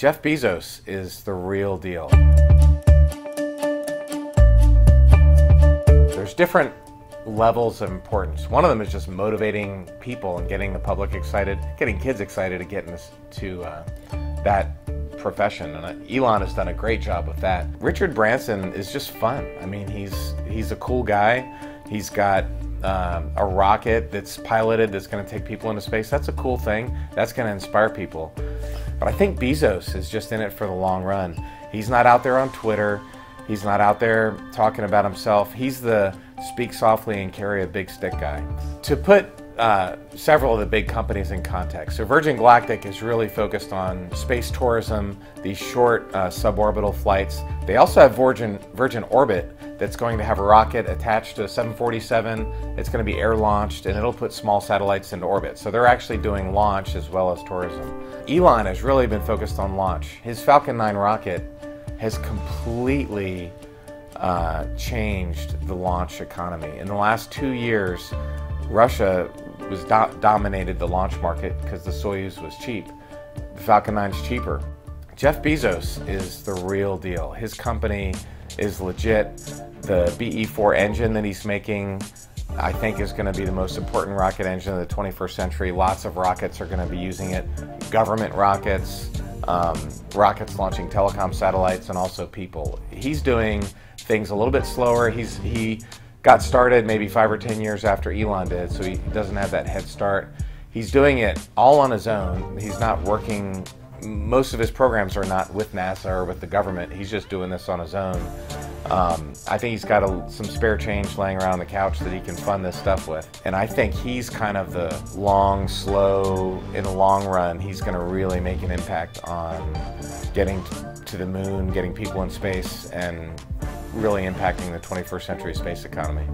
Jeff Bezos is the real deal. There's different levels of importance. One of them is just motivating people and getting the public excited, getting kids excited to get into uh, that profession. And uh, Elon has done a great job with that. Richard Branson is just fun. I mean, he's he's a cool guy. He's got um, a rocket that's piloted that's going to take people into space. That's a cool thing. That's going to inspire people. But I think Bezos is just in it for the long run. He's not out there on Twitter. He's not out there talking about himself. He's the speak softly and carry a big stick guy. To put uh, several of the big companies in context. So Virgin Galactic is really focused on space tourism, these short uh, suborbital flights. They also have Virgin, Virgin Orbit that's going to have a rocket attached to a 747. It's going to be air launched and it'll put small satellites into orbit. So they're actually doing launch as well as tourism. Elon has really been focused on launch. His Falcon 9 rocket has completely uh, changed the launch economy. In the last two years, Russia was do dominated the launch market because the Soyuz was cheap. The Falcon 9 is cheaper. Jeff Bezos is the real deal. His company is legit. The BE4 engine that he's making, I think, is going to be the most important rocket engine of the 21st century. Lots of rockets are going to be using it. Government rockets, um, rockets launching telecom satellites, and also people. He's doing things a little bit slower. He's he got started maybe five or ten years after Elon did, so he doesn't have that head start. He's doing it all on his own. He's not working. Most of his programs are not with NASA or with the government. He's just doing this on his own. Um, I think he's got a, some spare change laying around the couch that he can fund this stuff with. And I think he's kind of the long, slow, in the long run, he's going to really make an impact on getting to the moon, getting people in space, and really impacting the 21st century space economy.